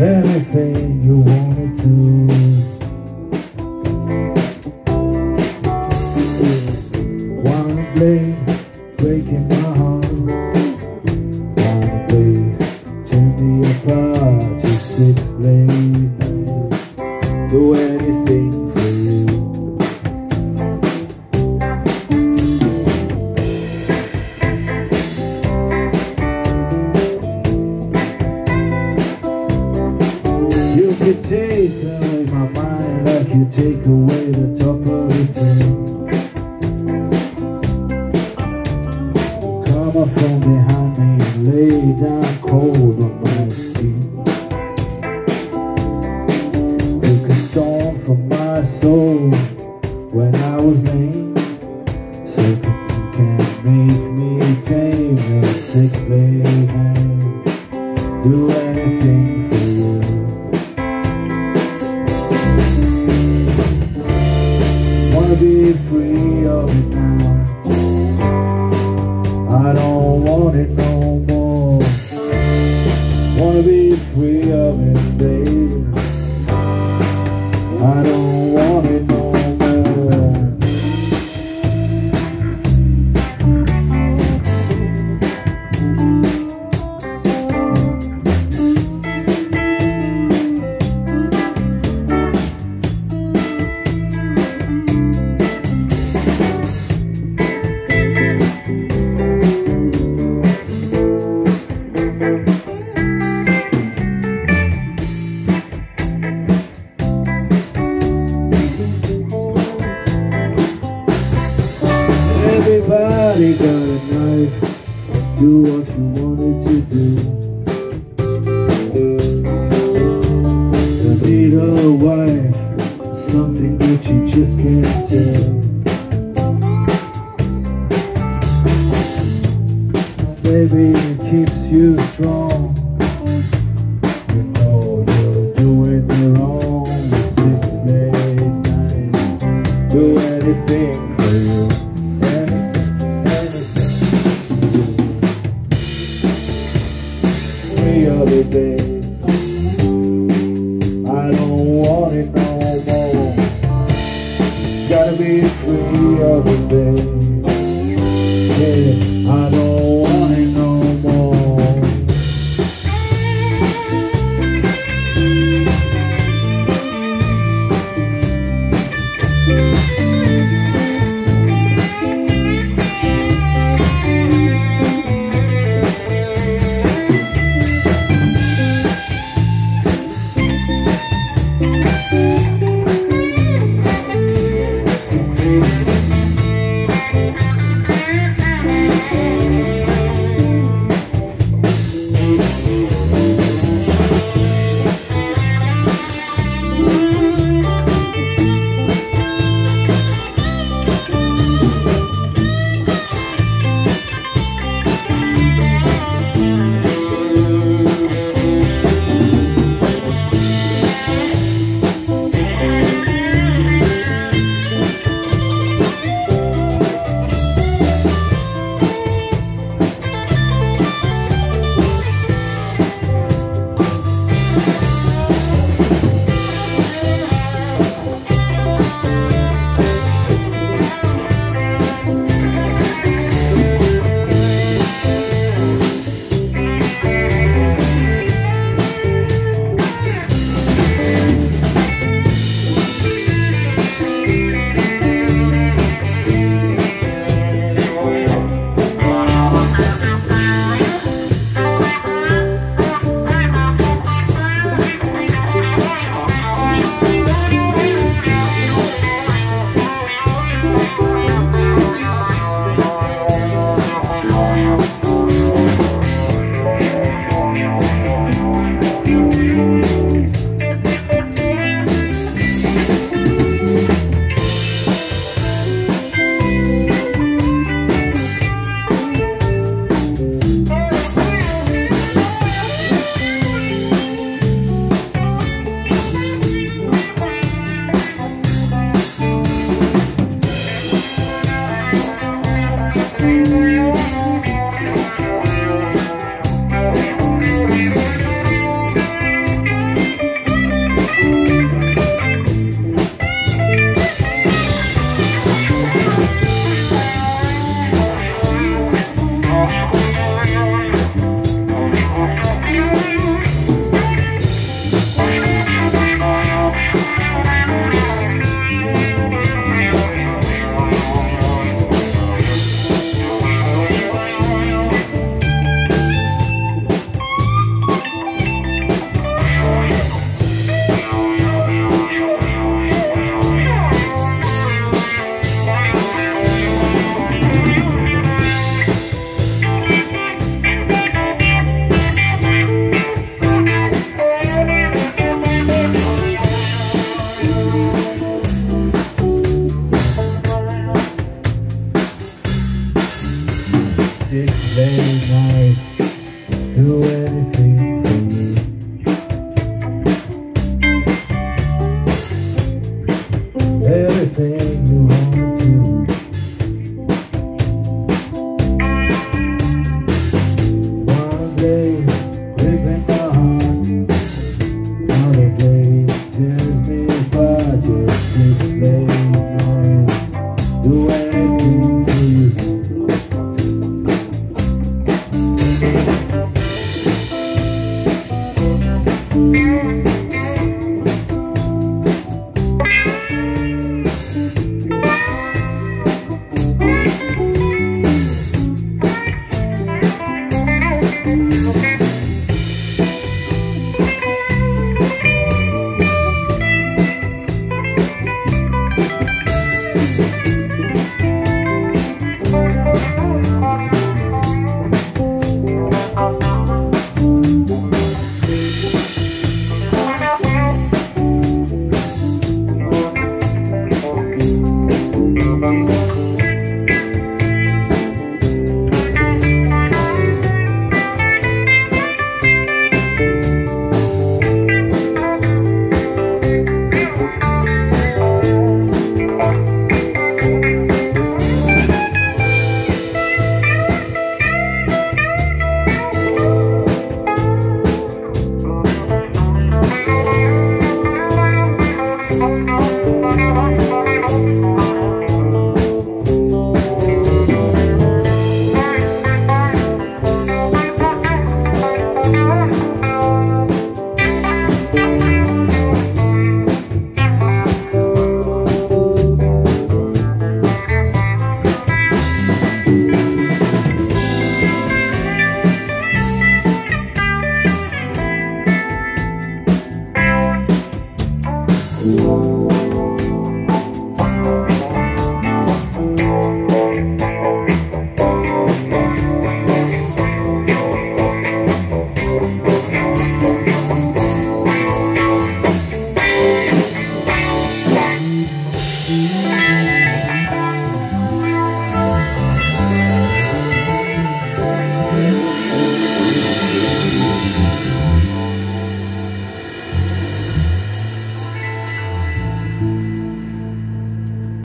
Anything you wanted to. Wanna play, breaking my heart. Wanna play, tear me apart, just explain the way. Make me tame, sickly Everybody got a knife. Do what you wanted to do. You need a wife Something that you just can't tell. Maybe it keeps you strong. the other day